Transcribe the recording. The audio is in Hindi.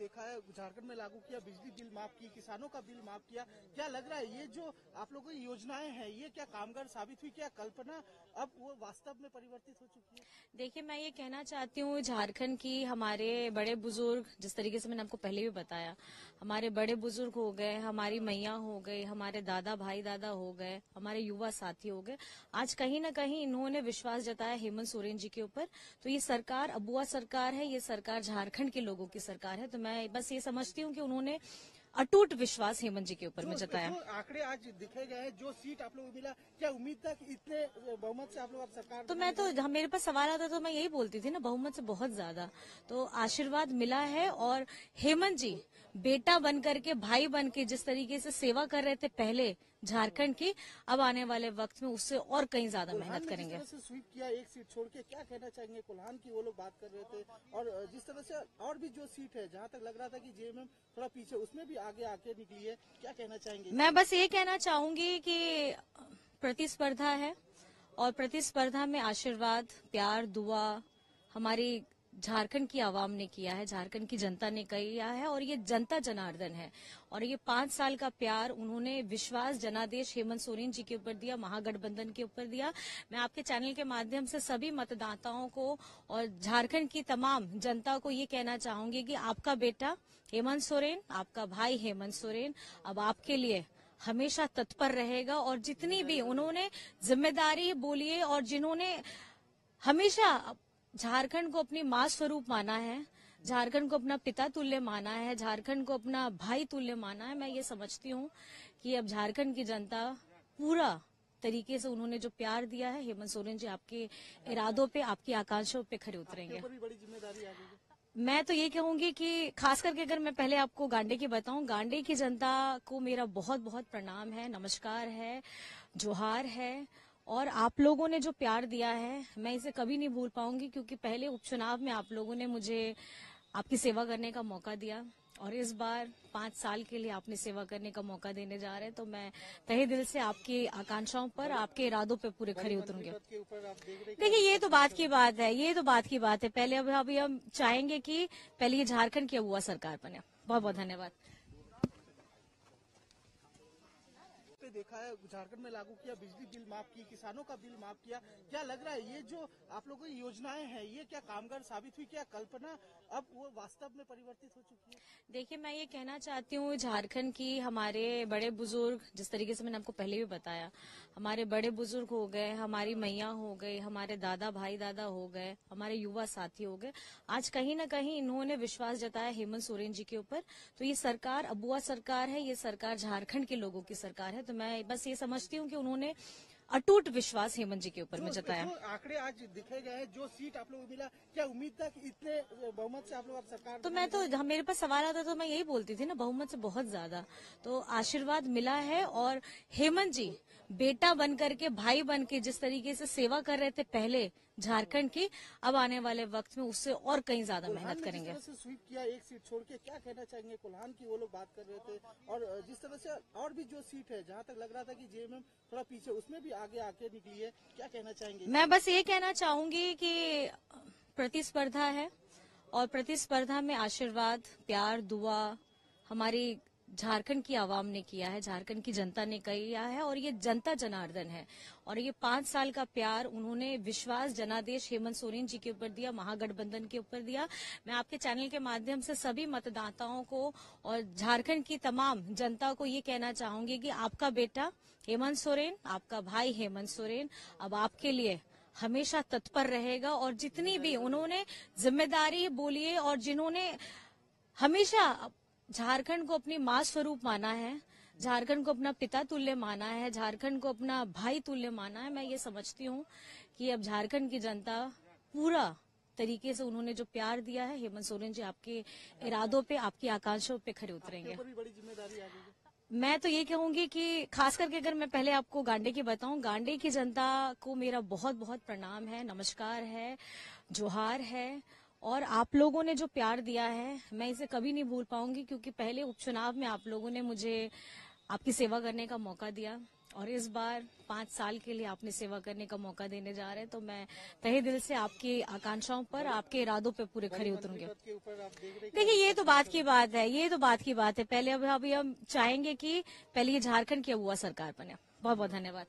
देखा है, झारखंड में लागू किया, बिजली बिल माफ़ की, किसानों का बिल माफ़ किया। क्या लग रहा है, ये जो आप लोगों की योजनाएँ हैं, ये क्या कामगार साबित हुई, क्या कल्पना अब वो वास्तव में परिवर्तित हो चुकी है? देखिए, मैं ये कहना चाहती हूँ, झारखंड की हमारे बड़े बुज़ुर्ग, जिस तरीके से मैंने आपको पहले भी बताया, हमारे बड़े बुज़ुर्ग हो गए, हमारी मैया हो गई, हमारे दादा भाई दादा हो गए, हमारे युवा साथी हो गए, आज कहीं ना कहीं इन्होंने विश्वास जताया हेमंत सोरेन जी के ऊपर। तो ये सरकार, अबुआ सरकार है, ये सरकार झारखंड के लोगों की सरकार है तो मैं बस ये समझती हूँ कि उन्होंने अटूट विश्वास हेमंत जी के ऊपर में जताया। आंकड़े आज दिखे गए हैं जो सीट आप लोग को मिला। क्या उम्मीद था कि इतने बहुमत से आप लोग सरकार तो मैं तो मेरे पास सवाल आता तो मैं यही बोलती थी ना बहुमत से बहुत ज़्यादा। तो आशीर्वाद मिला है और हेमंत जी बेटा बन करके भाई बन के जिस तरीके से सेवा कर रहे थे पहले झारखंड की अब आने वाले वक्त में उससे और कहीं ज़्यादा मेहनत करेंगे। स्वीप किया एक सीट छोड़ के क्या कहना चाहेंगे? कोल्हान की वो लोग बात कर रहे थे और जिस तरह से और भी जो सीट है जहाँ तक लग रहा था कि जेएमएम थोड़ा पीछे उसमें भी आगे आके निकली है। क्या कहना चाहेंगे? मैं बस ये कहना चाहूँगी की प्रतिस्पर्धा है और प्रतिस्पर्धा में आशीर्वाद प्यार दुआ हमारी झारखंड की आवाम ने किया है, झारखंड की जनता ने किया है और ये जनता जनार्दन है। और ये पाँच साल का प्यार उन्होंने विश्वास जनादेश हेमंत सोरेन जी के ऊपर दिया, महागठबंधन के ऊपर दिया। मैं आपके चैनल के माध्यम से सभी मतदाताओं को और झारखंड की तमाम जनता को ये कहना चाहूँगी कि आपका बेटा हेमंत सोरेन, आपका भाई हेमंत सोरेन अब आपके लिए हमेशा तत्पर रहेगा और जितनी भी उन्होंने ज़िम्मेदारी बोलिए और जिन्होंने हमेशा झारखंड को अपनी माँ स्वरूप माना है झारखंड को अपना पिता तुल्य माना है झारखंड को अपना भाई तुल्य माना है। मैं ये समझती हूँ कि अब झारखंड की जनता पूरा तरीके से उन्होंने जो प्यार दिया है हेमंत सोरेन जी आपके इरादों पे आपकी आकांक्षाओं पे खड़े उतरेंगे मैं तो ये कहूँगी कि खास करके अगर मैं पहले आपको गांडे की बताऊँ गांडे की जनता को मेरा बहुत बहुत प्रणाम है नमस्कार है जोहार है और आप लोगों ने जो प्यार दिया है मैं इसे कभी नहीं भूल पाऊँगी क्योंकि पहले उपचुनाव में आप लोगों ने मुझे आपकी सेवा करने का मौका दिया। और इस बार पाँच साल के लिए आपने सेवा करने का मौका देने जा रहे हैं तो मैं तहे दिल से आपकी आकांक्षाओं पर आपके इरादों पर पूरे खड़े उतरूँगी। देखिए ये तो बात की बात है ये तो बात की बात है। पहले अब अभी हम चाहेंगे कि पहले ये झारखंड की अबुआ सरकार बने। बहुत बहुत धन्यवाद। पे देखा है, झारखंड में लागू किया, बिजली बिल माफ़ की किसानों का बिल माफ़ किया। क्या लग रहा है, ये जो आप लोगों की योजनाएँ हैं, ये क्या कामगार साबित हुई, क्या कल्पना अब वो वास्तव में परिवर्तित हो चुकी है? देखिए, मैं ये कहना चाहती हूँ, झारखंड की हमारे बड़े बुज़ुर्ग, जिस तरीके से मैंने आपको पहले भी बताया, हमारे बड़े बुज़ुर्ग हो गए, हमारी मैया हो गई, हमारे दादा भाई दादा हो गए, हमारे युवा साथी हो गए, आज कहीं ना कहीं इन्होंने विश्वास जताया हेमंत सोरेन जी के ऊपर। तो ये सरकार, अबुआ सरकार है, ये सरकार झारखंड के लोगों की सरकार है तो मैं बस ये समझती हूँ कि उन्होंने अटूट विश्वास हेमंत जी के ऊपर में जताया आंकड़े आज दिखे गए हैं जो सीट आप लोगों को मिला क्या उम्मीद था कि इतने बहुमत से आप लोग सरकार तो मैं तो मेरे पास सवाल आता तो मैं यही बोलती थी ना बहुमत से बहुत ज़्यादा। तो आशीर्वाद मिला है और हेमंत जी बेटा बन करके भाई बन के जिस तरीके से सेवा कर रहे थे पहले झारखंड की अब आने वाले वक्त में उससे और कहीं ज़्यादा मेहनत करेंगे। स्वीप किया एक सीट छोड़ के क्या कहना चाहेंगे कोल्हान की वो लोग बात कर रहे थे? और जिस तरह से और भी जो सीट है जहाँ तक लग रहा था कि जेएमएम थोड़ा पीछे उसमें भी आगे आके निकली है क्या कहना चाहेंगे? मैं बस ये कहना चाहूँगी कि प्रतिस्पर्धा है और प्रतिस्पर्धा में आशीर्वाद, प्यार, दुआ, हमारी झारखंड की आवाम ने किया है, झारखंड की जनता ने किया है और ये जनता जनार्दन है। और ये पाँच साल का प्यार उन्होंने विश्वास जनादेश हेमंत सोरेन जी के ऊपर दिया, महागठबंधन के ऊपर दिया। मैं आपके चैनल के माध्यम से सभी मतदाताओं को और झारखंड की तमाम जनता को ये कहना चाहूँगी कि आपका बेटा हेमंत सोरेन, आपका भाई हेमंत सोरेन अब आपके लिए हमेशा तत्पर रहेगा और जितनी भी उन्होंने ज़िम्मेदारी बोलिए और जिन्होंने हमेशा झारखंड को अपनी माँ स्वरूप माना है झारखंड को अपना पिता तुल्य माना है झारखंड को अपना भाई तुल्य माना है। मैं ये समझती हूँ कि अब झारखंड की जनता पूरा तरीके से उन्होंने जो प्यार दिया है हेमंत सोरेन जी आपके इरादों पे आपकी आकांक्षाओं पे खड़े उतरेंगे। मैं तो ये कहूँगी कि खास करके अगर मैं पहले आपको गांडे की बताऊँ गांडे की जनता को मेरा बहुत बहुत प्रणाम है नमस्कार है जोहार है। और आप लोगों ने जो प्यार दिया है, मैं इसे कभी नहीं भूल पाऊँगी क्योंकि पहले उपचुनाव में आप लोगों ने मुझे, आपकी सेवा करने का मौका दिया। और इस बार पाँच साल के लिए आपने सेवा करने का मौका देने जा रहे हैं तो मैं तहे दिल से आपकी आकांक्षाओं पर, आपके इरादों पर पूरे खड़े उतरूँगी। देखिए, ये तो बात की बात है, ये तो बात की बात है। पहले अब, अभी हम चाहेंगे कि पहले ये झारखंड की अगुआ सरकार बने। बहुत बहुत धन्यवाद।